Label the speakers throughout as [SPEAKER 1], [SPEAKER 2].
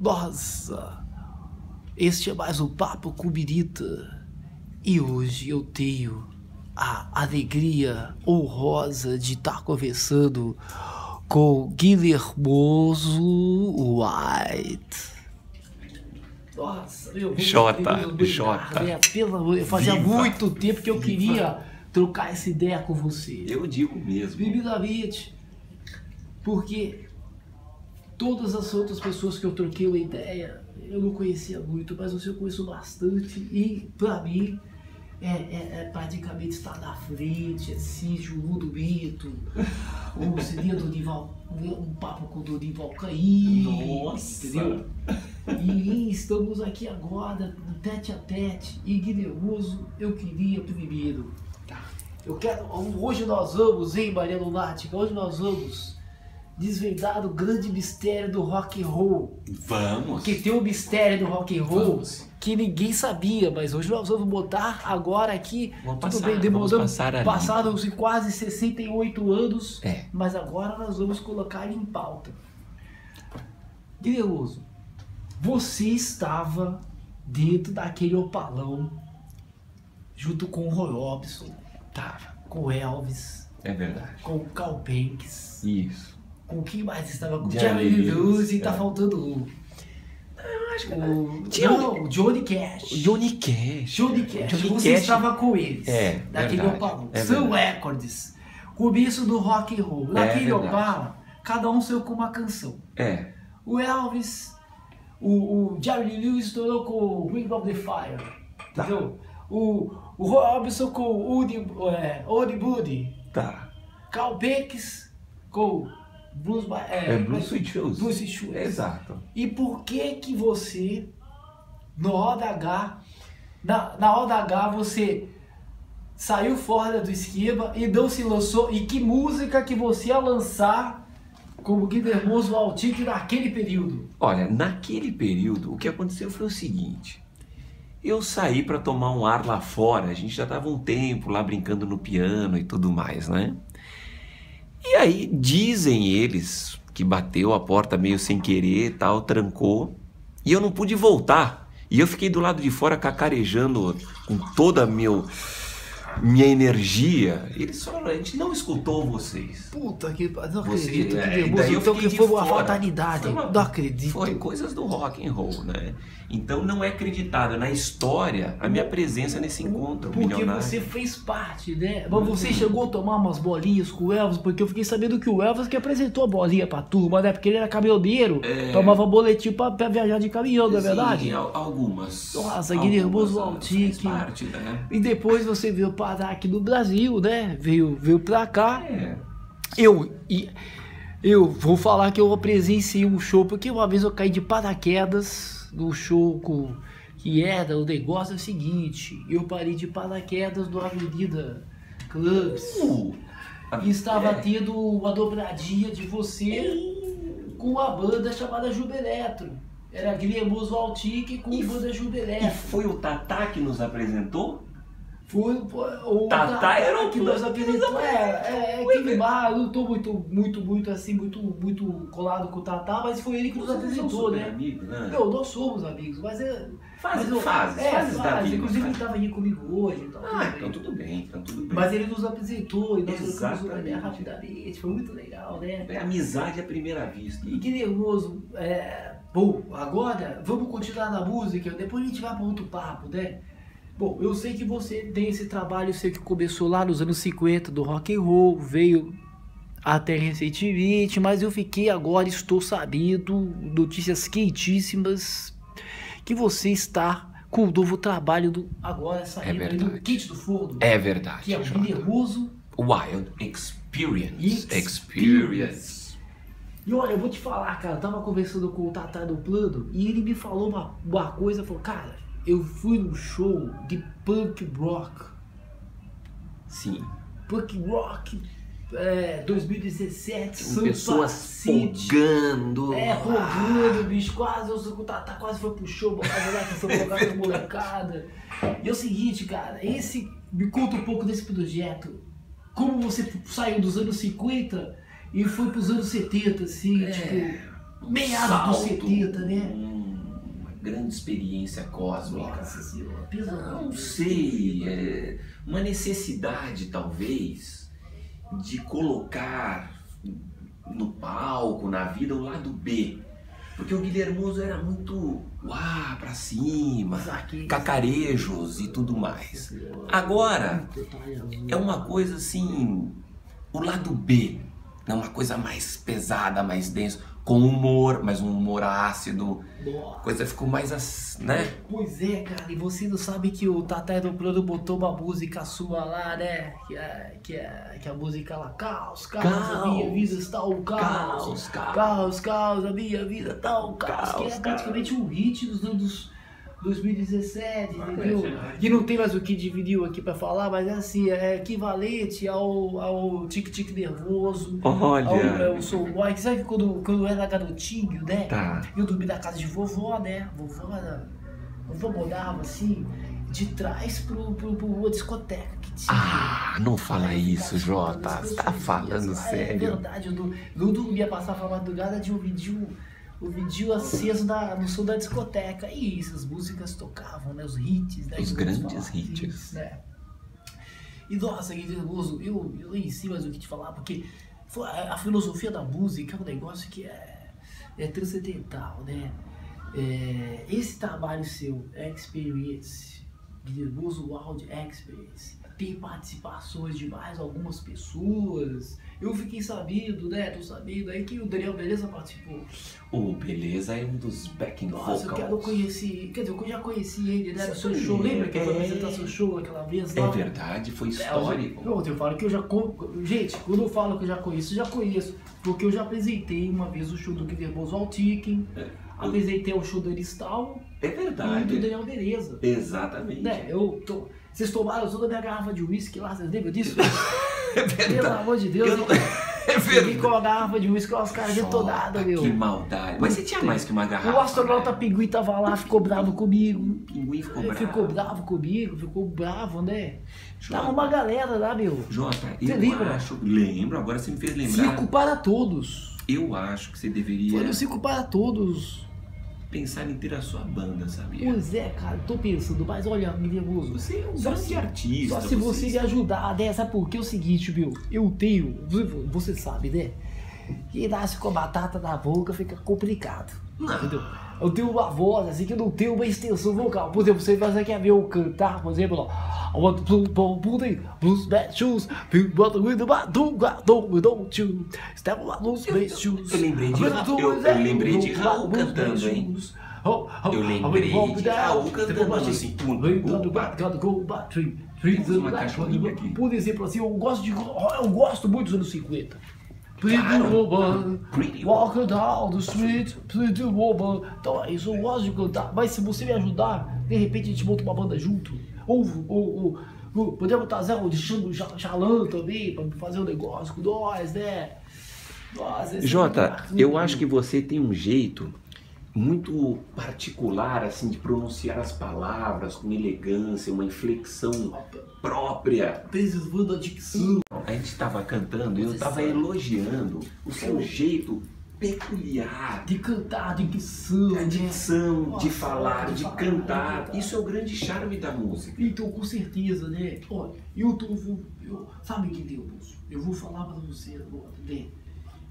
[SPEAKER 1] Nossa, este é mais um Papo com Birita e hoje eu tenho a alegria honrosa de estar conversando com Guilhermoso White. Nossa, meu,
[SPEAKER 2] Jota, Jota.
[SPEAKER 1] né? Pelo amor, fazia
[SPEAKER 2] Viva,
[SPEAKER 1] muito tempo que eu
[SPEAKER 2] viva.
[SPEAKER 1] queria trocar essa ideia com você.
[SPEAKER 2] Eu digo mesmo.
[SPEAKER 1] Vividamente. Porque todas as outras pessoas que eu troquei uma ideia, eu não conhecia muito, mas você eu conheço bastante. E pra mim é, é- é praticamente estar na frente, assim, Julu do Mito, ou seria do Nival, um papo com o Dorival Caí.
[SPEAKER 2] Nossa.
[SPEAKER 1] Entendeu? E estamos aqui agora, tete a tete, e Guilhermoso, eu queria primeiro. Eu quero. Hoje nós vamos, hein, Mariano Lática? Hoje nós vamos desvendar o grande mistério do rock and roll.
[SPEAKER 2] Vamos.
[SPEAKER 1] Porque tem um mistério do rock and roll
[SPEAKER 2] Vamos.
[SPEAKER 1] que ninguém sabia, mas hoje nós vamos botar agora aqui.
[SPEAKER 2] Vamos
[SPEAKER 1] tudo
[SPEAKER 2] passar,
[SPEAKER 1] bem,
[SPEAKER 2] vamos
[SPEAKER 1] demorando.
[SPEAKER 2] passar ali.
[SPEAKER 1] Passaram-se quase 68 anos,
[SPEAKER 2] É.
[SPEAKER 1] mas agora nós vamos colocar em pauta. Guilhermoso, você estava dentro daquele opalão junto com o Roy Orbison,
[SPEAKER 2] Tava.
[SPEAKER 1] com o Elvis,
[SPEAKER 2] É verdade.
[SPEAKER 1] com o Carl Banks,
[SPEAKER 2] Isso.
[SPEAKER 1] Com quem mais estava? Com o
[SPEAKER 2] Jerry Lewis,
[SPEAKER 1] e tá
[SPEAKER 2] é.
[SPEAKER 1] faltando um.
[SPEAKER 2] Eu acho
[SPEAKER 1] O,
[SPEAKER 2] Tinha
[SPEAKER 1] não, o Johnny Cash.
[SPEAKER 2] Johnny Cash.
[SPEAKER 1] Johnny Cash.
[SPEAKER 2] Johnny
[SPEAKER 1] você
[SPEAKER 2] Cash.
[SPEAKER 1] estava com eles.
[SPEAKER 2] É,
[SPEAKER 1] Naquele
[SPEAKER 2] verdade,
[SPEAKER 1] Opala.
[SPEAKER 2] é
[SPEAKER 1] São recordes. Começo do rock and roll. Naquele
[SPEAKER 2] verdade.
[SPEAKER 1] Opala, cada um saiu com uma canção.
[SPEAKER 2] É.
[SPEAKER 1] O Elvis, o, o Jerry Lewis estourou com o Ring of the Fire.
[SPEAKER 2] Tá.
[SPEAKER 1] Entendeu? O, o Robson com o Woody, é, Woody Buddy.
[SPEAKER 2] Tá.
[SPEAKER 1] Carl Banks com Blues, by- é,
[SPEAKER 2] É Blue Sweet Shoes.
[SPEAKER 1] Blues Sweet Shoes.
[SPEAKER 2] Exato.
[SPEAKER 1] E por que que você, no Roda H, na, na Roda H você saiu fora do esquema e não se lançou? E que música que você ia lançar como Guilhermoso Altique naquele período?
[SPEAKER 2] Olha, naquele período, o que aconteceu foi o seguinte. Eu saí para tomar um ar lá fora, a gente já tava um tempo lá brincando no piano e tudo mais, né? E aí dizem eles que bateu a porta meio sem querer tal, trancou, e eu não pude voltar. E eu fiquei do lado de fora cacarejando com toda a meu, minha energia. Eles falaram, a gente não escutou vocês.
[SPEAKER 1] Puta que não
[SPEAKER 2] Você-
[SPEAKER 1] acredito,
[SPEAKER 2] é,
[SPEAKER 1] Guilhermoso.
[SPEAKER 2] daí eu
[SPEAKER 1] Então que foi uma fatalidade.
[SPEAKER 2] Foi uma-
[SPEAKER 1] Não acredito.
[SPEAKER 2] Foi coisas do rock and roll, né? Então não é acreditado na história a minha presença nesse encontro
[SPEAKER 1] Porque
[SPEAKER 2] milionário.
[SPEAKER 1] você fez parte, né? Mas você chegou a tomar umas bolinhas com o Elvis, porque eu fiquei sabendo que o Elvis que apresentou a bolinha pra turma, né? Porque ele era caminhoneiro, tomava boletim pra, pra viajar de caminhão, não é verdade?
[SPEAKER 2] al- algumas.
[SPEAKER 1] Nossa,
[SPEAKER 2] algumas, faz parte, né?
[SPEAKER 1] E depois você veio parar aqui no Brasil, né? Veio, veio pra cá.
[SPEAKER 2] É.
[SPEAKER 1] Eu, e, eu vou falar que eu presenciei um show, porque uma vez eu caí de paraquedas no show com, que era, o negócio é o seguinte, eu parei de paraquedas no Avenida Clubs
[SPEAKER 2] Uh,
[SPEAKER 1] e estava
[SPEAKER 2] é.
[SPEAKER 1] tendo uma dobradinha de você com uma banda chamada Jubeletro. Era Guilhermoso Altique com
[SPEAKER 2] E-
[SPEAKER 1] a banda
[SPEAKER 2] E
[SPEAKER 1] Jubeletro.
[SPEAKER 2] foi o Tatá que nos apresentou?
[SPEAKER 1] Foi foi o
[SPEAKER 2] Tatá era o
[SPEAKER 1] apresentou. É, é, é que lá, eu não tô muito, muito, muito assim, muito, muito colado com o Tatá, mas foi ele que nos apresentou, né?
[SPEAKER 2] amigos, né?
[SPEAKER 1] Não, nós somos amigos, mas é.
[SPEAKER 2] Fases,
[SPEAKER 1] mas
[SPEAKER 2] fases,
[SPEAKER 1] é,
[SPEAKER 2] fases da
[SPEAKER 1] fase.
[SPEAKER 2] vida.
[SPEAKER 1] Inclusive ele
[SPEAKER 2] fases.
[SPEAKER 1] estava aqui comigo hoje, então
[SPEAKER 2] Ah,
[SPEAKER 1] tudo
[SPEAKER 2] então tudo bem, então tudo bem.
[SPEAKER 1] Mas ele nos apresentou e nós trocamos uma ideia rapidamente, foi muito legal, né?
[SPEAKER 2] É amizade à primeira vista.
[SPEAKER 1] E que nervoso. É... Bom, agora vamos continuar na música, depois a gente vai para outro papo, né? Bom, eu sei que você tem esse trabalho, sei que começou lá nos anos 50 do rock and roll, veio até recentemente, mas eu fiquei agora, estou sabendo, notícias quentíssimas, que você está com o novo trabalho do agora saindo aí do. Kit do Forno,
[SPEAKER 2] É verdade.
[SPEAKER 1] que é o
[SPEAKER 2] Jota.
[SPEAKER 1] nervoso
[SPEAKER 2] Wild Experience.
[SPEAKER 1] Experience. E olha, eu vou te falar, cara, eu tava conversando com o Tatá do Plano e ele me falou uma, uma coisa, falou, cara, eu fui num show de punk rock.
[SPEAKER 2] Sim.
[SPEAKER 1] Punk rock é, 2017,
[SPEAKER 2] Com
[SPEAKER 1] São
[SPEAKER 2] pessoas
[SPEAKER 1] City.
[SPEAKER 2] pogando.
[SPEAKER 1] É, pogando, bicho, quase, eu, o Tatá quase foi pro show, bocada lá que foi bocada com molecada. E é o seguinte, cara, esse, me conta um pouco desse projeto. Como você saiu dos anos 50 e foi pros anos 70, assim,
[SPEAKER 2] É.
[SPEAKER 1] tipo, meados dos
[SPEAKER 2] salto,
[SPEAKER 1] 70, né?
[SPEAKER 2] Grande experiência cósmica.
[SPEAKER 1] Nossa.
[SPEAKER 2] Não sei, é uma necessidade talvez de colocar no palco, na vida, o lado B. Porque o Guilhermoso era muito uá, pra cima, cacarejos e tudo mais. Agora é uma coisa assim, o lado B, né? uma coisa mais pesada, mais densa, com humor, mas um humor ácido,
[SPEAKER 1] Nossa.
[SPEAKER 2] coisa ficou mais, ass- né?
[SPEAKER 1] Pois é, cara, e você não sabe que o Tata Aeroplano botou uma música sua lá, né? Que é, que é, que é a música lá, caos, caos, a minha
[SPEAKER 2] Caos.
[SPEAKER 1] vida está um caos.
[SPEAKER 2] Caos, caos.
[SPEAKER 1] Caos, caos, a minha vida está um caos. que é
[SPEAKER 2] Caos,
[SPEAKER 1] praticamente um hit dos anos 2017,
[SPEAKER 2] Ah,
[SPEAKER 1] entendeu?
[SPEAKER 2] é.
[SPEAKER 1] Que não tem mais o que dividiu aqui pra falar, mas é assim, é equivalente ao, ao tique-tique nervoso.
[SPEAKER 2] Olha.
[SPEAKER 1] Ao, é, o Soul Boy, que sabe quando, quando eu era garotinho, né?
[SPEAKER 2] Tá.
[SPEAKER 1] Eu dormi na casa de vovó, né? Vovó, era- vovó morava assim, de trás pro, pro, pro uma discoteca que tinha.
[SPEAKER 2] Ah, não fala isso, Jota. Você tá falando
[SPEAKER 1] É
[SPEAKER 2] sério.
[SPEAKER 1] verdade, eu não, não dormia, passava a madrugada de um vídeo, o vídeo aceso na, no som da discoteca. E essas músicas tocavam, né? Os hits, né?
[SPEAKER 2] Os grandes
[SPEAKER 1] falar,
[SPEAKER 2] hits.
[SPEAKER 1] né? E nossa, que nervoso, eu, eu nem sei mais o que te falar, porque a, a filosofia da música é um negócio que é, é transcendental, né? É, esse trabalho seu, Experience, Nervoso Audio Experience, tem participações de mais algumas pessoas. Eu fiquei sabendo, né? Tô sabendo aí que o Daniel Beleza participou.
[SPEAKER 2] O Beleza é um dos backing
[SPEAKER 1] Nossa, eu quero
[SPEAKER 2] vocals.
[SPEAKER 1] conhecer. Quer dizer, eu já conheci ele, né? No seu show. Lembra que eu fui
[SPEAKER 2] é.
[SPEAKER 1] apresentar seu show aquela vez
[SPEAKER 2] É
[SPEAKER 1] lá?
[SPEAKER 2] verdade, foi
[SPEAKER 1] É,
[SPEAKER 2] histórico.
[SPEAKER 1] Eu, eu falo que eu já. Gente, quando eu falo que eu já conheço, eu já conheço. Porque eu já apresentei uma vez o show do Guilherme ao Ticken, apresentei o show do Aristal
[SPEAKER 2] É
[SPEAKER 1] e do
[SPEAKER 2] verdade.
[SPEAKER 1] Daniel Beleza.
[SPEAKER 2] Exatamente.
[SPEAKER 1] Né, eu tô. Vocês tomaram toda a minha garrafa de uísque lá, vocês lembram disso?
[SPEAKER 2] É
[SPEAKER 1] Pelo
[SPEAKER 2] verdade.
[SPEAKER 1] amor de Deus,
[SPEAKER 2] Eu não-? É verdade.
[SPEAKER 1] com a garrafa de uísque as caras detonadas, meu.
[SPEAKER 2] Que maldade. Mas você tinha mais que uma garrafa.
[SPEAKER 1] O astronauta
[SPEAKER 2] né?
[SPEAKER 1] pinguim tava lá, ficou bravo comigo.
[SPEAKER 2] O pinguim ficou bravo.
[SPEAKER 1] ficou bravo comigo, ficou bravo, né?
[SPEAKER 2] Jota.
[SPEAKER 1] Tava uma galera lá, meu.
[SPEAKER 2] Jota,
[SPEAKER 1] Você
[SPEAKER 2] eu
[SPEAKER 1] lembra?
[SPEAKER 2] acho. Lembro, agora você me fez lembrar.
[SPEAKER 1] Circo para todos.
[SPEAKER 2] Eu acho que você
[SPEAKER 1] Foi
[SPEAKER 2] deveria
[SPEAKER 1] no Circo para todos.
[SPEAKER 2] Pensar em ter a sua banda, sabia?
[SPEAKER 1] Pois é, cara, tô pensando, mas olha, me nervoso.
[SPEAKER 2] Você é um grande
[SPEAKER 1] se-
[SPEAKER 2] artista.
[SPEAKER 1] Só se você me ajudar, né? Sabe por quê? É o seguinte, meu, eu tenho, você sabe, né? Que nasce com a batata na boca fica complicado.
[SPEAKER 2] Não.
[SPEAKER 1] Entendeu? Eu tenho uma voz assim que eu não tenho uma extensão vocal. Por exemplo, você você quer ver eu cantar, por exemplo, ó. I want blue ball pudding, blues bad shoes, big bottle with the badu, gado, we don't you. Step on blues bad shoes.
[SPEAKER 2] eu lembrei de eu- eu lembrei de Raul cantando, hein? Eu lembrei de Raul cantando assim, um.
[SPEAKER 1] Por exemplo, assim, eu gosto de. Eu gosto muito dos anos 50. Pretty woman,
[SPEAKER 2] Pretty
[SPEAKER 1] walking down the street, pretty woman. Então é isso, eu gosto de cantar. Mas se você me ajudar, de repente a gente monta uma banda junto. Ou, ou, ou, ou podemos trazer o Alexandre Jalan também, pra fazer um negócio com nós, né? Nossa, é
[SPEAKER 2] Jota,
[SPEAKER 1] bacana.
[SPEAKER 2] eu acho que você tem um jeito muito particular assim de pronunciar as palavras com elegância, uma inflexão própria.
[SPEAKER 1] Precisando da dicção.
[SPEAKER 2] A gente estava cantando e eu estava elogiando o seu jeito peculiar
[SPEAKER 1] De cantar, de dicção,
[SPEAKER 2] de
[SPEAKER 1] né?
[SPEAKER 2] dicção, de
[SPEAKER 1] Nossa,
[SPEAKER 2] falar,
[SPEAKER 1] de
[SPEAKER 2] de cantar.
[SPEAKER 1] de.
[SPEAKER 2] Isso é o grande charme da música.
[SPEAKER 1] Então, com certeza, né? Olha, eu tô. vou- Eu, sabe o que Deus? Eu vou falar pra você agora, né?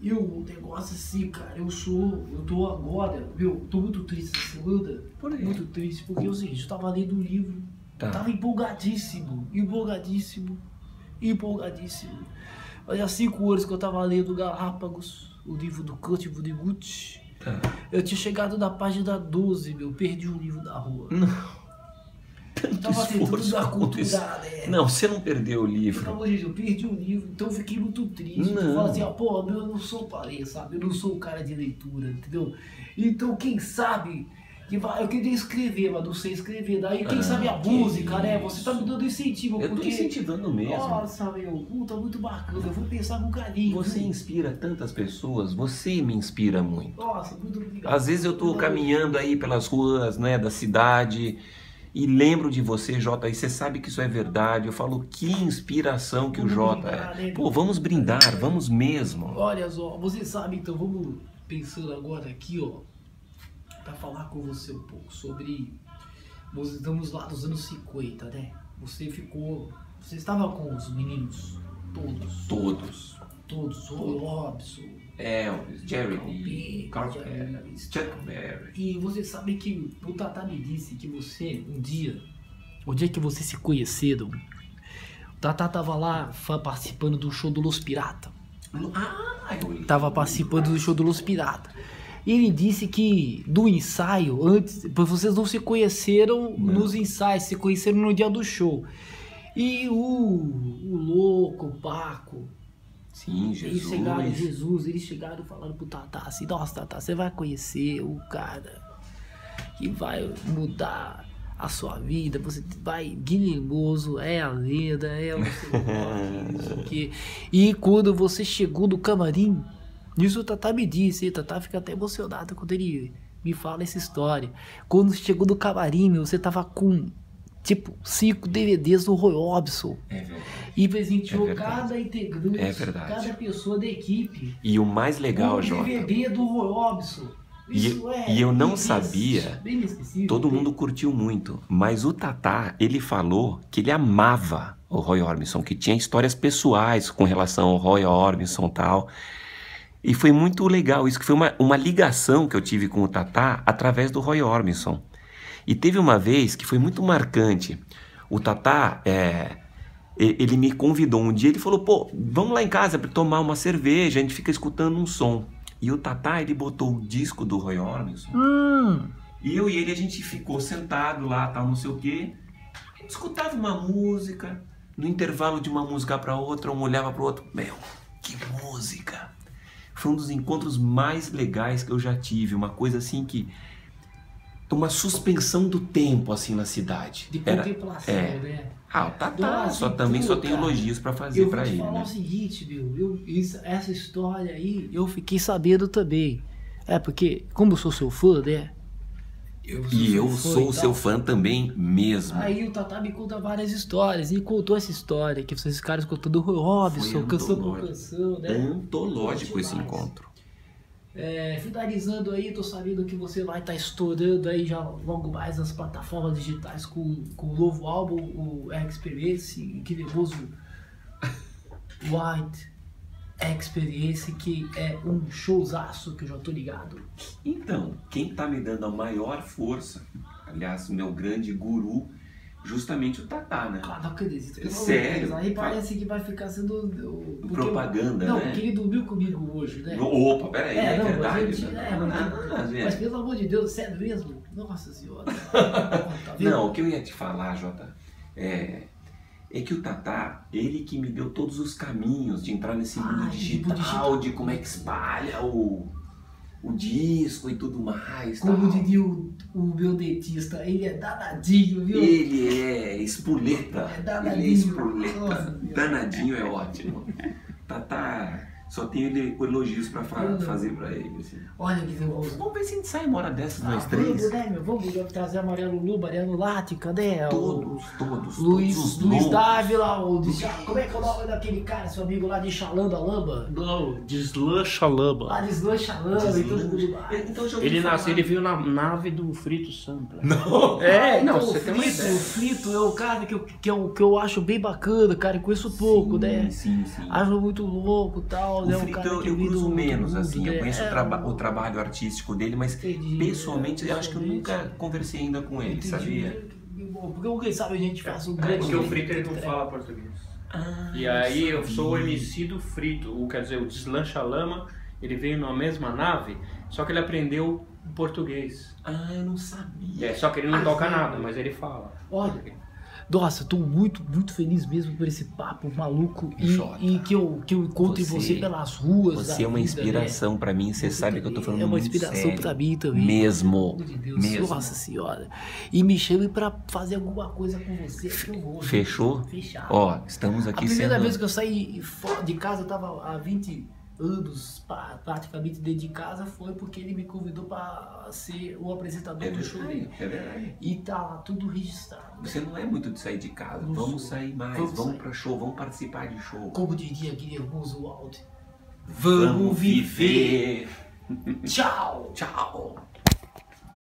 [SPEAKER 1] Eu, um negócio assim, cara, eu sou. Eu tô agora, meu, tô muito triste essa semana.
[SPEAKER 2] Por quê?
[SPEAKER 1] Muito triste, porque é o seguinte, eu tava lendo um livro,
[SPEAKER 2] Tá.
[SPEAKER 1] tava empolgadíssimo, empolgadíssimo, empolgadíssimo. Há cinco anos que eu tava lendo Galápagos, o livro do Kurt Vonnegut.
[SPEAKER 2] Tá.
[SPEAKER 1] Eu tinha chegado na página 12, meu, perdi o livro da rua.
[SPEAKER 2] Tanto
[SPEAKER 1] Tava
[SPEAKER 2] esforço
[SPEAKER 1] dar
[SPEAKER 2] aconteceu.
[SPEAKER 1] cultura, né?
[SPEAKER 2] Não, você não perdeu o livro.
[SPEAKER 1] Então, gente, eu perdi o livro, então eu fiquei muito triste.
[SPEAKER 2] Não.
[SPEAKER 1] Eu falo assim, ó, pô, meu, eu não sou parei, sabe? Eu não sou um cara de leitura, entendeu? Então, quem sabe, que vai, eu queria escrever, mas não sei escrever. Daí, quem
[SPEAKER 2] Ah,
[SPEAKER 1] sabe a música, né?
[SPEAKER 2] isso.
[SPEAKER 1] Você tá me dando incentivo,
[SPEAKER 2] Eu tô
[SPEAKER 1] porque...
[SPEAKER 2] incentivando mesmo.
[SPEAKER 1] Nossa, meu, puta, muito bacana. Eu vou pensar com carinho.
[SPEAKER 2] Você
[SPEAKER 1] viu?
[SPEAKER 2] inspira tantas pessoas, você me inspira muito.
[SPEAKER 1] Nossa, muito obrigado.
[SPEAKER 2] Às vezes eu tô caminhando aí pelas ruas, né, da cidade e lembro de você, Jota, e você sabe que isso é verdade. Eu falo, que inspiração que o
[SPEAKER 1] Vamos
[SPEAKER 2] Jota
[SPEAKER 1] brindar,
[SPEAKER 2] é.
[SPEAKER 1] né?
[SPEAKER 2] Pô, vamos brindar, vamos mesmo.
[SPEAKER 1] Olha só, você sabe, então, vamos pensando agora aqui, ó, para falar com você um pouco sobre. Nós estamos lá dos anos 50, né? Você ficou. Você estava com os meninos todos.
[SPEAKER 2] Todos.
[SPEAKER 1] Todos. Roy Robson.
[SPEAKER 2] Elvis, Jerry Lee, Carl Chuck Berry.
[SPEAKER 1] E você sabe que o Tata me disse que você, um dia, o dia que vocês se conheceram, o Tata tava lá participando do show do Los Pirata.
[SPEAKER 2] Ah, eu
[SPEAKER 1] Tava participando do show do Los Pirata. E ele disse que do ensaio, antes, vocês não se conheceram nos ensaios, se conheceram no dia do show. E o, o louco, o Paco,
[SPEAKER 2] Sim,
[SPEAKER 1] eles chegaram,
[SPEAKER 2] Jesus.
[SPEAKER 1] Jesus, eles chegaram falando pro Tata assim, nossa Tata, você vai conhecer o cara que vai mudar a sua vida, você vai, Guilhermoso é a lenda, é o seu nome, isso aqui. E quando você chegou no camarim, isso o Tata me disse, e o Tata fica até emocionado quando ele me fala essa história. Quando chegou no camarim, meu, você tava com tipo cinco DVDs do Roy Orbison.
[SPEAKER 2] É verdade.
[SPEAKER 1] E presenteou
[SPEAKER 2] É verdade.
[SPEAKER 1] cada integrante,
[SPEAKER 2] É
[SPEAKER 1] cada pessoa da equipe.
[SPEAKER 2] E o mais legal,
[SPEAKER 1] um
[SPEAKER 2] Jota,
[SPEAKER 1] DVD do Roy Orbison.
[SPEAKER 2] E-
[SPEAKER 1] Isso é
[SPEAKER 2] e eu não sabia. Todo
[SPEAKER 1] bem-
[SPEAKER 2] mundo curtiu muito. Mas o Tatá, ele falou que ele amava o Roy Orbison, que tinha histórias pessoais com relação ao Roy Orbison e tal. E foi muito legal isso, que foi uma, uma ligação que eu tive com o Tatá através do Roy Orbison. E teve uma vez que foi muito marcante. O Tatá, é, ele me convidou um dia, ele falou, pô, vamos lá em casa para tomar uma cerveja, a gente fica escutando um som. E o Tatá, ele botou o disco do Roy Orbison.
[SPEAKER 1] Hum,
[SPEAKER 2] E eu e ele, a gente ficou sentado lá, tal, não sei o quê. A gente escutava uma música. No intervalo de uma música para outra, um olhava para o outro. Meu, que música! Foi um dos encontros mais legais que eu já tive. Uma coisa assim que... Uma suspensão do tempo, assim, na cidade.
[SPEAKER 1] de
[SPEAKER 2] Era-
[SPEAKER 1] contemplação,
[SPEAKER 2] é.
[SPEAKER 1] né?
[SPEAKER 2] Ah, o Tatá,
[SPEAKER 1] Nossa,
[SPEAKER 2] só, também só
[SPEAKER 1] cara,
[SPEAKER 2] elogios para fazer
[SPEAKER 1] Eu vou
[SPEAKER 2] para ele,
[SPEAKER 1] falar
[SPEAKER 2] né?
[SPEAKER 1] o seguinte, meu. Eu, isso- essa história aí, eu fiquei sabendo também. É, porque, como eu sou seu fã, né? Eu
[SPEAKER 2] E eu sou
[SPEAKER 1] tal.
[SPEAKER 2] seu fã também mesmo.
[SPEAKER 1] Aí o Tatá me conta várias histórias. E contou essa história que vocês caras contando o Roy Robson, canção por canção, né?
[SPEAKER 2] Antológico esse encontro.
[SPEAKER 1] É, finalizando aí, tô sabendo que você vai estar estourando aí já logo mais nas plataformas digitais com, com o novo álbum, o Experience, que nervoso White Experience, que é um showzaço que eu já tô ligado.
[SPEAKER 2] Então, quem tá me dando a maior força, aliás, meu grande guru, justamente o Tatá, né?
[SPEAKER 1] Ah, não acredito. pelo
[SPEAKER 2] Sério?
[SPEAKER 1] Deus, Aí parece que vai ficar sendo. porque-
[SPEAKER 2] Propaganda,
[SPEAKER 1] Não,
[SPEAKER 2] né?
[SPEAKER 1] porque ele dormiu comigo hoje, né?
[SPEAKER 2] Opa, peraí, é,
[SPEAKER 1] É, não, mas
[SPEAKER 2] verdade.
[SPEAKER 1] gente,
[SPEAKER 2] né?
[SPEAKER 1] é, mas-
[SPEAKER 2] Ah.
[SPEAKER 1] Mas pelo amor de Deus, sério mesmo? Nossa senhora. Tá?
[SPEAKER 2] Não, o que eu ia te falar, Jota, é, é que o Tatá, ele que me deu todos os caminhos de entrar nesse mundo digital,
[SPEAKER 1] digital.
[SPEAKER 2] de como é que espalha o, o disco e tudo mais.
[SPEAKER 1] Como
[SPEAKER 2] tal.
[SPEAKER 1] diria o, o meu dentista, ele é danadinho, viu?
[SPEAKER 2] Ele é espoleta.
[SPEAKER 1] É
[SPEAKER 2] ele é
[SPEAKER 1] danadinho.
[SPEAKER 2] espoleta.
[SPEAKER 1] Nossa,
[SPEAKER 2] danadinho é ótimo. Tatá, só tenho ele- elogios pra fa-
[SPEAKER 1] Hum.
[SPEAKER 2] fazer pra ele. assim.
[SPEAKER 1] Olha que nervoso.
[SPEAKER 2] Vamos ver se a gente sai uma hora dessas,
[SPEAKER 1] Ah,
[SPEAKER 2] nós
[SPEAKER 1] vamos,
[SPEAKER 2] três.
[SPEAKER 1] né, meu? Vamos trazer Amarelo Lu, Mariano Lati, cadê? O
[SPEAKER 2] Todos, todos,
[SPEAKER 1] Luiz,
[SPEAKER 2] todos os
[SPEAKER 1] Luiz. Dávila, o de, como é que é o nome daquele cara, seu amigo lá de Xalanda Lamba?
[SPEAKER 3] Não, deslancha lama.
[SPEAKER 1] Lá de Slan Xalanda e todo mundo lá.
[SPEAKER 2] Então,
[SPEAKER 3] Ele
[SPEAKER 2] falar.
[SPEAKER 3] nasceu, ele veio na nave do Frito Sampler.
[SPEAKER 2] Não.
[SPEAKER 3] É, não,
[SPEAKER 1] Então,
[SPEAKER 3] você
[SPEAKER 1] o
[SPEAKER 3] tem uma ideia.
[SPEAKER 1] O Flito é o cara que eu, que, eu, que eu acho bem bacana, cara, conheço pouco, né?
[SPEAKER 2] Sim, sim.
[SPEAKER 1] Acho muito louco e tal,
[SPEAKER 2] O
[SPEAKER 1] né? Um
[SPEAKER 2] Frito
[SPEAKER 1] cara
[SPEAKER 2] eu,
[SPEAKER 1] que
[SPEAKER 2] eu cruzo menos,
[SPEAKER 1] mundo,
[SPEAKER 2] assim. Eu
[SPEAKER 1] né?
[SPEAKER 2] conheço o,
[SPEAKER 1] É,
[SPEAKER 2] traba-
[SPEAKER 1] um-
[SPEAKER 2] o trabalho artístico dele, mas
[SPEAKER 1] Entendi,
[SPEAKER 2] pessoalmente
[SPEAKER 1] é,
[SPEAKER 2] eu acho que eu
[SPEAKER 1] pessoalmente,
[SPEAKER 2] nunca
[SPEAKER 1] é.
[SPEAKER 2] conversei ainda com ele,
[SPEAKER 1] Entendi.
[SPEAKER 2] sabia?
[SPEAKER 1] Porque quem sabe a gente faz um grande.
[SPEAKER 3] Porque o Frito ele não fala português.
[SPEAKER 2] Ah,
[SPEAKER 3] E aí eu sou o. MC do Frito, o, quer dizer, o deslancha lama, ele veio na mesma nave, só que ele aprendeu português.
[SPEAKER 2] Ah, eu não sabia.
[SPEAKER 3] É, só que ele não
[SPEAKER 2] Ah,
[SPEAKER 3] toca
[SPEAKER 2] sério?
[SPEAKER 3] nada, mas ele fala.
[SPEAKER 1] Olha, nossa, eu tô muito, muito feliz mesmo por esse papo maluco e, e que, eu, que eu encontre
[SPEAKER 2] você-
[SPEAKER 1] você, pelas ruas.
[SPEAKER 2] Você é uma
[SPEAKER 1] vida,
[SPEAKER 2] inspiração pra mim, você
[SPEAKER 1] né?
[SPEAKER 2] sabe que eu tô falando
[SPEAKER 1] É uma inspiração pra mim também.
[SPEAKER 2] Mesmo.
[SPEAKER 1] Pelo amor de Deus,
[SPEAKER 2] Mesmo.
[SPEAKER 1] Nossa senhora. E me chame pra fazer alguma coisa com você. vou,
[SPEAKER 2] Fechou?
[SPEAKER 1] Fechado.
[SPEAKER 2] Ó, estamos
[SPEAKER 1] A
[SPEAKER 2] aqui
[SPEAKER 1] primeira
[SPEAKER 2] sendo...
[SPEAKER 1] vez que eu saí de casa, eu tava há 20 anos pa- praticamente dentro de casa, foi porque ele me convidou pra ser o apresentador
[SPEAKER 2] É
[SPEAKER 1] do show dele.
[SPEAKER 2] é verdade.
[SPEAKER 1] E tá lá tudo registrado.
[SPEAKER 2] Você não é muito de sair de casa. Vamos sair mais,
[SPEAKER 1] Vamos
[SPEAKER 2] vamos, pra show, vamos participar de show.
[SPEAKER 1] Como diria Guilherme Oswald.
[SPEAKER 2] Vamos viver.
[SPEAKER 1] Tchau!
[SPEAKER 2] Tchau!